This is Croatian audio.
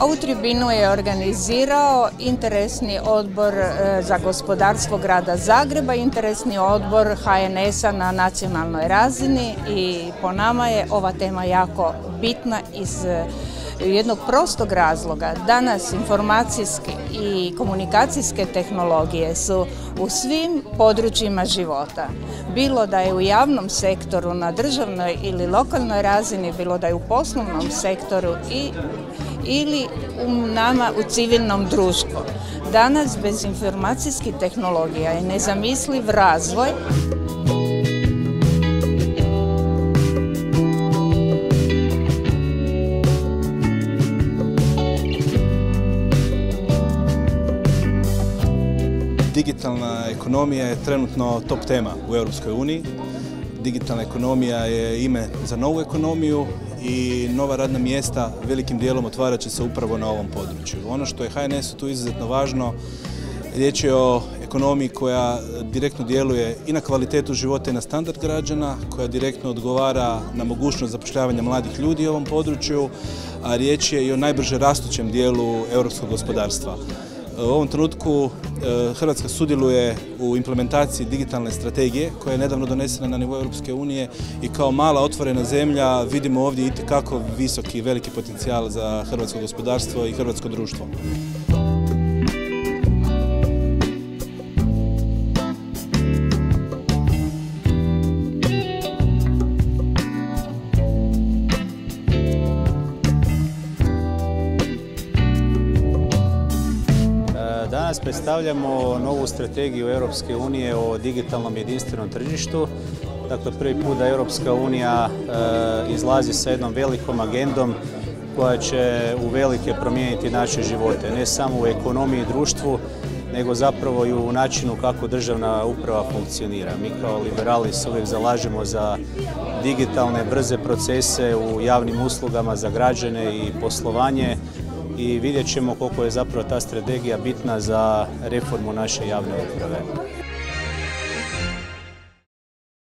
Ovu tribinu je organizirao interesni odbor e, za gospodarstvo grada Zagreba, interesni odbor HNS-a na nacionalnoj razini i po nama je ova tema jako bitna iz e, jednog prostog razloga. Danas informacijske i komunikacijske tehnologije su u svim područjima života. Bilo da je u javnom sektoru, na državnoj ili lokalnoj razini, bilo da je u poslovnom sektoru i ili u nama u civilnom društvu. Danas bez informacijskih tehnologija je nezamisliv razvoj Digitalna ekonomija je trenutno top tema u uniji. Digitalna ekonomija je ime za novu ekonomiju i nova radna mjesta velikim dijelom otvarat će se upravo na ovom području. Ono što je HNS-u tu izuzetno važno, riječ je o ekonomiji koja direktno djeluje i na kvalitetu života i na standard građana, koja direktno odgovara na mogućnost zapošljavanja mladih ljudi u ovom području, a riječ je i o najbrže rastućem dijelu europskog gospodarstva. U ovom trenutku e, Hrvatska sudjeluje u implementaciji digitalne strategije koja je nedavno donesena na nivou Europske unije i kao mala otvorena zemlja vidimo ovdje i kako visoki i veliki potencijal za hrvatsko gospodarstvo i hrvatsko društvo. Danas predstavljamo novu strategiju Europske unije o digitalnom jedinstvenom tržištu. Dakle, prvi put da Europska unija e, izlazi sa jednom velikom agendom koja će u velike promijeniti naše živote, ne samo u ekonomiji i društvu, nego zapravo i u načinu kako državna uprava funkcionira. Mi kao liberali se uvijek zalažemo za digitalne, brze procese u javnim uslugama za građane i poslovanje, i vidjet ćemo koliko je zapravo ta strategija bitna za reformu naše javne uprave.